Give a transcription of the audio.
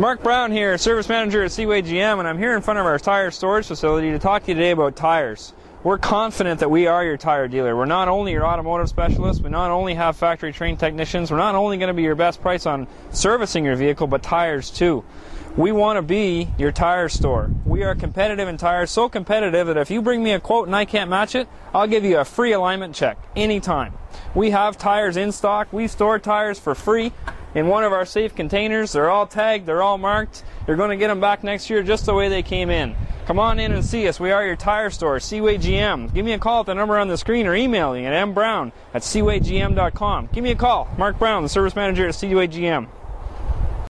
Mark Brown here, service manager at Seaway GM, and I'm here in front of our tire storage facility to talk to you today about tires. We're confident that we are your tire dealer. We're not only your automotive specialist, we not only have factory trained technicians, we're not only going to be your best price on servicing your vehicle, but tires too. We want to be your tire store. We are competitive in tires, so competitive that if you bring me a quote and I can't match it, I'll give you a free alignment check anytime. We have tires in stock. We store tires for free in one of our safe containers. They're all tagged, they're all marked. You're going to get them back next year just the way they came in. Come on in and see us. We are your tire store, Seaway GM. Give me a call at the number on the screen or email me at mbrown at seawaygm.com. Give me a call. Mark Brown, the service manager at Seaway GM.